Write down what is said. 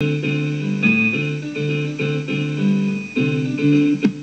Thank you.